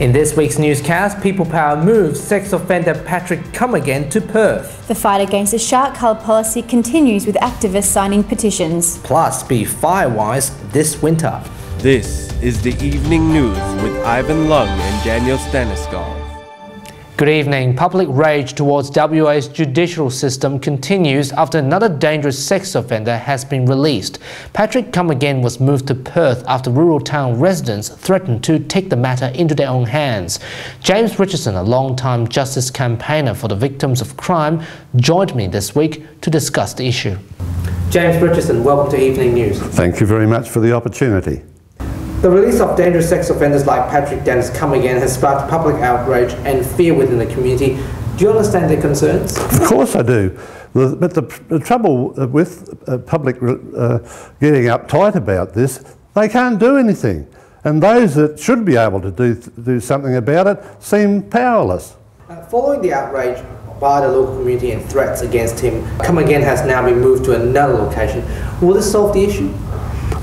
In this week's newscast, People Power moves sex offender Patrick Comeagain to Perth. The fight against the shark cull policy continues with activists signing petitions. Plus, be firewise this winter. This is the evening news with Ivan Leung and Danielle Staniskov. Good evening. Public rage towards WA's judicial system continues after another dangerous sex offender has been released. Patrick Comeagain was moved to Perth after rural town residents threatened to take the matter into their own hands. James Richardson, a long-time justice campaigner for the victims of crime, joined me this week to discuss the issue. James Richardson, welcome to Evening News. Thank you very much for the opportunity. The release of dangerous sex offenders like Patrick Dennis Comeagain has sparked public outrage and fear within the community. Do you understand their concerns? Of course I do. But the, the trouble with uh, public uh, getting uptight about this, they can't do anything. And those that should be able to do, do something about it seem powerless. Uh, following the outrage by the local community and threats against him, Comeagain has now been moved to another location. Will this solve the issue?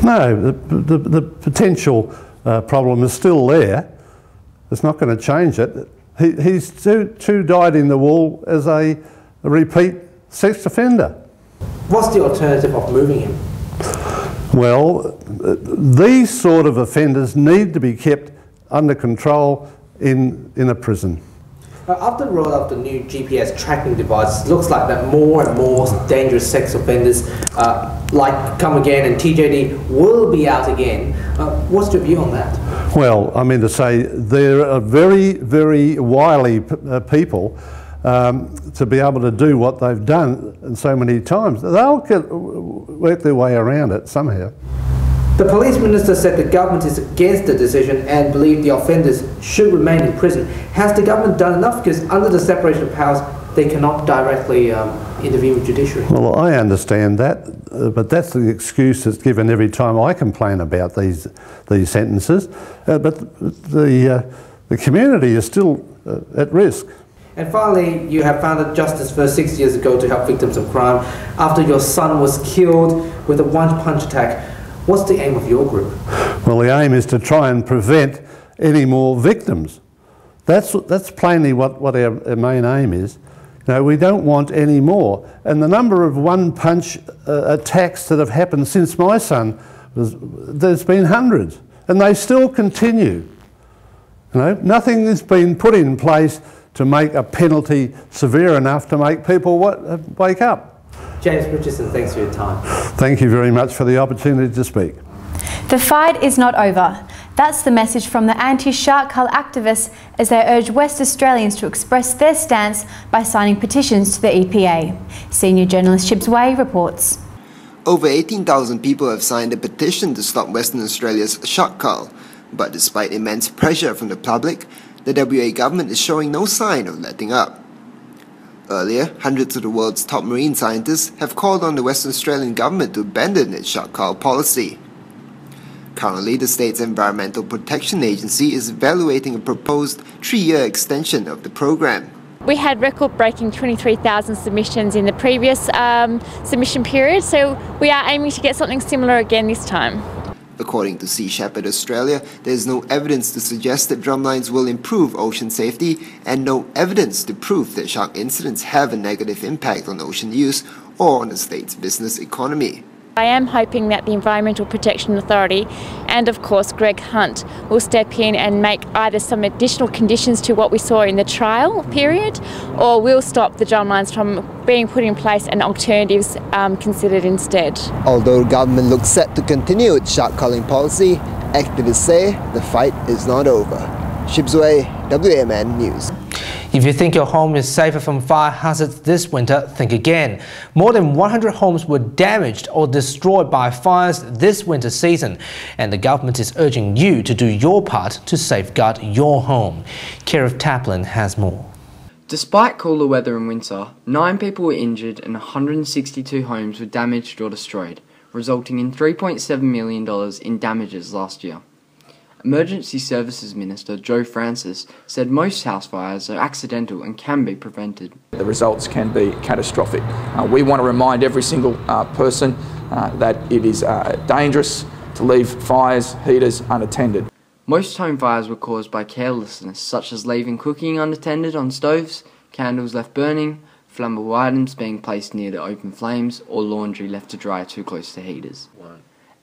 No, the, the, the potential uh, problem is still there. It's not going to change it. He, he's too, too dyed in the wool as a, a repeat sex offender. What's the alternative of moving him? Well, these sort of offenders need to be kept under control in, in a prison. After the roll out of the new GPS tracking device, it looks like that more and more dangerous sex offenders uh, like Comeagain and TJD will be out again. Uh, what's your view on that? Well, I mean to say there are very, very wily uh, people um, to be able to do what they've done so many times. They'll get, work their way around it somehow. The police minister said the government is against the decision and believe the offenders should remain in prison. Has the government done enough? Because under the separation of powers, they cannot directly um, intervene with judiciary. Well, I understand that, uh, but that's the excuse that's given every time I complain about these these sentences. Uh, but the uh, the community is still uh, at risk. And finally, you have founded Justice First six years ago to help victims of crime after your son was killed with a one-punch attack. What's the aim of your group? Well, the aim is to try and prevent any more victims. That's, that's plainly what, what our, our main aim is. You know, we don't want any more. And the number of one-punch uh, attacks that have happened since my son was, there's been hundreds, and they still continue. You know, nothing has been put in place to make a penalty severe enough to make people wake up. James Richardson, thanks for your time. Thank you very much for the opportunity to speak. The fight is not over. That's the message from the anti-shark cull activists as they urge West Australians to express their stance by signing petitions to the EPA. Senior journalist Shibs Wei reports. Over 18,000 people have signed a petition to stop Western Australia's shark cull. But despite immense pressure from the public, the WA government is showing no sign of letting up. Earlier, hundreds of the world's top marine scientists have called on the Western Australian government to abandon its shark cull policy. Currently, the state's Environmental Protection Agency is evaluating a proposed three-year extension of the program. We had record-breaking 23,000 submissions in the previous um, submission period, so we are aiming to get something similar again this time. According to Sea Shepherd Australia, there is no evidence to suggest that drumlines will improve ocean safety and no evidence to prove that shark incidents have a negative impact on ocean use or on the state's business economy. I am hoping that the Environmental Protection Authority and, of course, Greg Hunt will step in and make either some additional conditions to what we saw in the trial period or will stop the drumlines from being put in place and alternatives um, considered instead. Although government looks set to continue its shark culling policy, activists say the fight is not over. Shibs Wei, WAMN News. If you think your home is safer from fire hazards this winter, think again. More than 100 homes were damaged or destroyed by fires this winter season, and the government is urging you to do your part to safeguard your home. Kierath Taplin has more. Despite cooler weather in winter, nine people were injured and 162 homes were damaged or destroyed, resulting in $3.7 million in damages last year. Emergency Services Minister Joe Francis said most house fires are accidental and can be prevented. The results can be catastrophic. Uh, we want to remind every single uh, person uh, that it is uh, dangerous to leave fires, heaters unattended. Most home fires were caused by carelessness, such as leaving cooking unattended on stoves, candles left burning, flammable items being placed near the open flames, or laundry left to dry too close to heaters.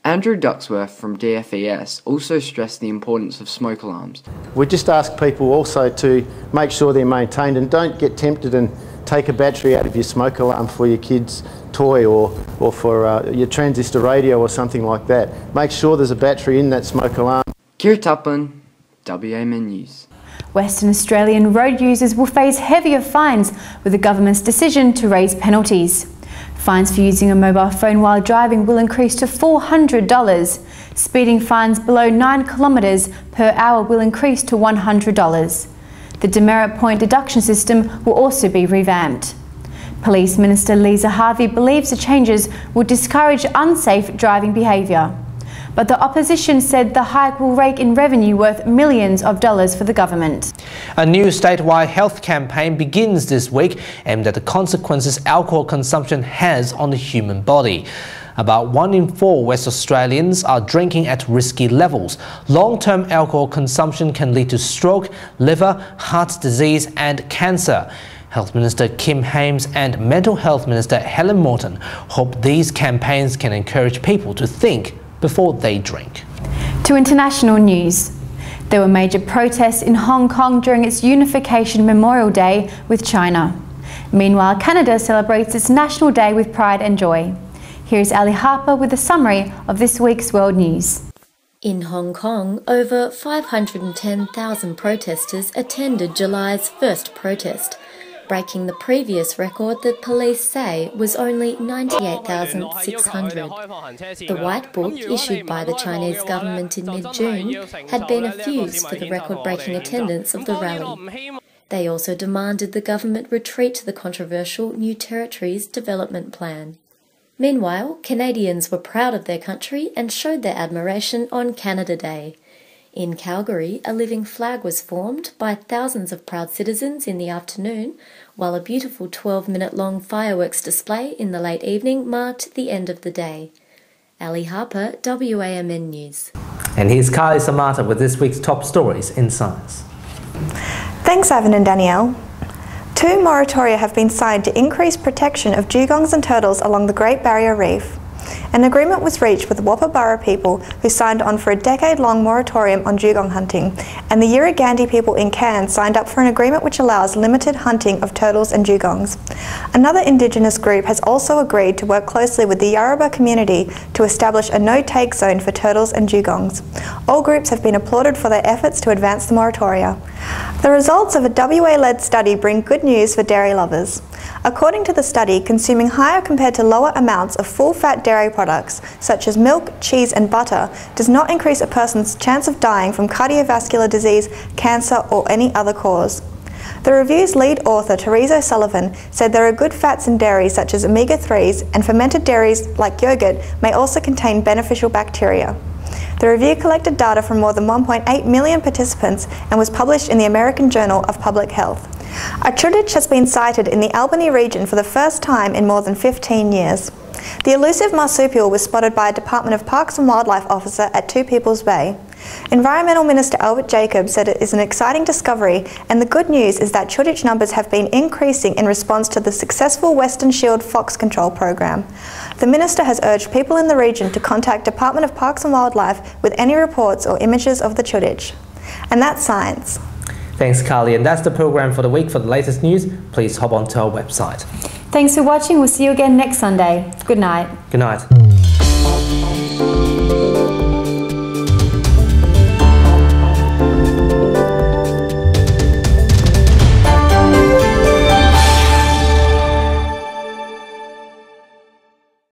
Andrew Ducksworth from DFES also stressed the importance of smoke alarms. We just ask people also to make sure they're maintained and don't get tempted and take a battery out of your smoke alarm for your kid's toy or, or for uh, your transistor radio or something like that. Make sure there's a battery in that smoke alarm. Kierath Taplin, WAMN News. Western Australian road users will face heavier fines with the government's decision to raise penalties. Fines for using a mobile phone while driving will increase to $400. Speeding fines below 9 kilometres per hour will increase to $100. The demerit point deduction system will also be revamped. Police Minister Liza Harvey believes the changes will discourage unsafe driving behaviour. But the opposition said the hike will rake in revenue worth millions of dollars for the government. A new statewide health campaign begins this week aimed at the consequences alcohol consumption has on the human body. About one in four West Australians are drinking at risky levels. Long-term alcohol consumption can lead to stroke, liver, heart disease and cancer. Health Minister Kim Hames and Mental Health Minister Helen Morton hope these campaigns can encourage people to think before they drink. To international news. There were major protests in Hong Kong during its Unification Memorial Day with China. Meanwhile, Canada celebrates its National Day with pride and joy. Here's Ally Harper with a summary of this week's world news. In Hong Kong, over 510,000 protesters attended July's first protest, breaking the previous record that police say was only 98,600. The White Book, issued by the Chinese government in mid June, had been a fuse for the record breaking attendance of the rally. They also demanded the government retreat to the controversial New Territories Development Plan. Meanwhile, Canadians were proud of their country and showed their admiration on Canada Day. In Calgary, a living flag was formed by thousands of proud citizens in the afternoon, while a beautiful 12 minute long fireworks display in the late evening marked the end of the day. Ally Harper, WAMN News. And here's Cahli Samata with this week's top stories in science. Thanks, Ivan and Danielle. Two moratoria have been signed to increase protection of dugongs and turtles along the Great Barrier Reef. An agreement was reached with the Woppa people who signed on for a decade-long moratorium on dugong hunting, and the Yirrganydji people in Cairns signed up for an agreement which allows limited hunting of turtles and dugongs. Another Indigenous group has also agreed to work closely with the Yarrabah community to establish a no-take zone for turtles and dugongs. All groups have been applauded for their efforts to advance the moratoria. The results of a WA-led study bring good news for dairy lovers. According to the study, consuming higher compared to lower amounts of full-fat dairy products, such as milk, cheese and butter, does not increase a person's chance of dying from cardiovascular disease, cancer or any other cause. The review's lead author, Teresa O'Sullivan, said there are good fats in dairy such as omega-3s and fermented dairies like yogurt may also contain beneficial bacteria. The review collected data from more than 1.8 million participants and was published in the American Journal of Public Health. A chuditch has been sighted in the Albany region for the first time in more than 15 years. The elusive marsupial was spotted by a Department of Parks and Wildlife officer at Two People's Bay. Environmental Minister Albert Jacobs said it is an exciting discovery and the good news is that chuditch numbers have been increasing in response to the successful Western Shield fox control program. The Minister has urged people in the region to contact Department of Parks and Wildlife with any reports or images of the chuditch. And that's science. Thanks, Cahli. And that's the program for the week. For the latest news, please hop onto our website. Thanks for watching. We'll see you again next Sunday. Good night. Good night.